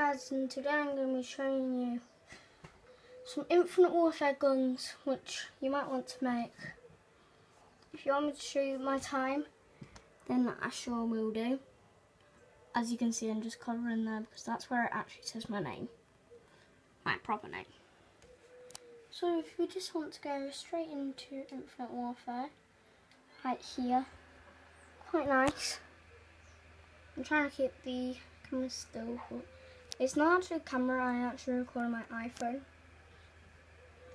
guys and today I'm going to be showing you some Infinite Warfare guns which you might want to make. If you want me to show you my time then I sure will do. As you can see I'm just coloring there because that's where it actually says my name. My proper name. So if you just want to go straight into Infinite Warfare, right here, quite nice. I'm trying to keep the camera still, but it's not actually a camera, I actually record my iPhone.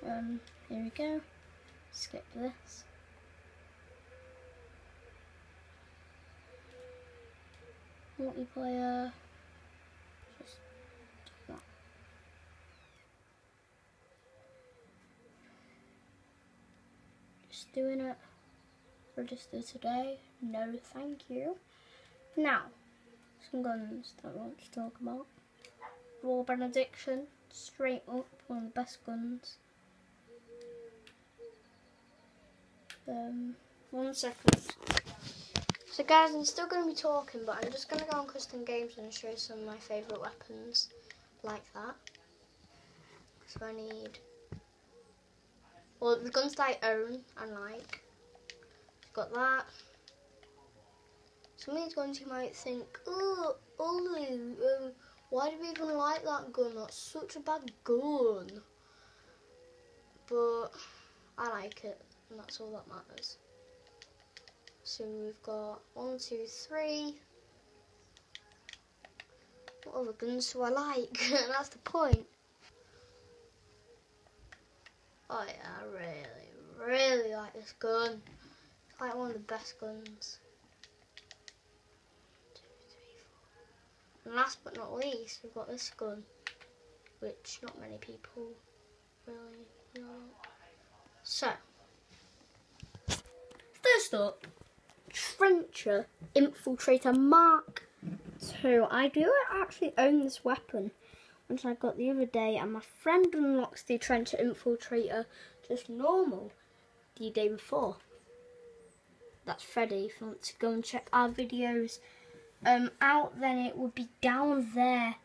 Um, here we go. Skip this. Multiplayer. Just that. Just doing it. Register today. No, thank you. Now, some guns that I want to talk about. Raw Benediction, straight up, one of the best guns. Um, one second. So guys, I'm still going to be talking, but I'm just going to go on custom games and show some of my favourite weapons, like that. So I need, well, the guns that I own and like. Got that. Some of these guns you might think, oh, Ollie, um, why do we even like that gun? That's such a bad gun. But I like it, and that's all that matters. So we've got one, two, three. What other guns do I like? that's the point. Oh yeah, I really, really like this gun. It's like one of the best guns. And last but not least, we've got this gun, which not many people really know. So, first up, Trencher Infiltrator Mark II. I do actually own this weapon, which I got the other day, and my friend unlocks the Trencher Infiltrator just normal the day before. That's Freddy. If you want to go and check our videos um, out, then it would be down there.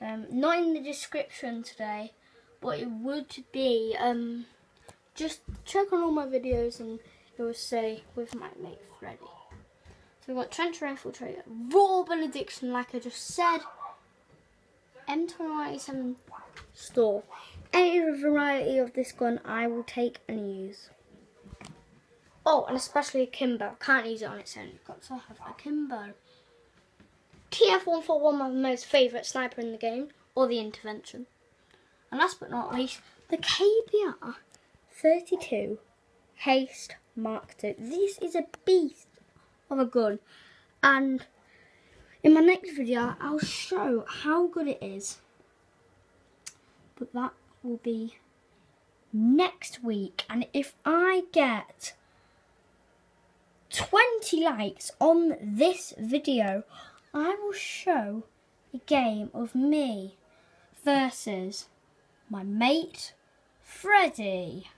Um, not in the description today, but it would be. Um, just check on all my videos and it will say with my mate Freddy. So we've got Trencher Infiltrator, Raw Benediction, like I just said, M2187 store. Any variety of this gun I will take and use. Oh, and especially a Kimbo. Can't use it on its own. Got to have a Kimbo. TF141, my most favourite sniper in the game, or the intervention. And last but not least, the KBAR 32 Haste Mark II. This is a beast of a gun. And in my next video, I'll show how good it is. But that will be next week. And if I get 20 likes on this video, I will show a game of me versus my mate Freddy.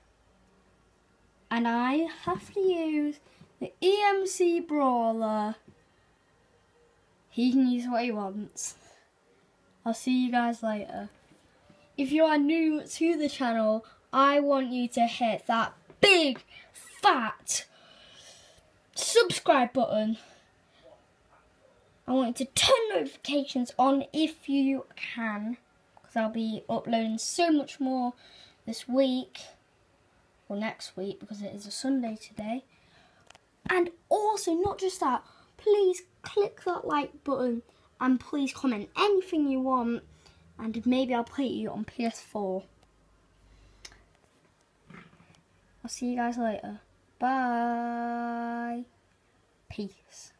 And I have to use the EMC Brawler. He can use what he wants. I'll see you guys later. If you are new to the channel, I want you to hit that big, fat subscribe button. I want you to turn notifications on if you can. Because I'll be uploading so much more this week. Or next week because it is a Sunday today. And also, not just that, please click that like button and please comment anything you want and maybe I'll play you on PS4. I'll see you guys later. Bye. Peace.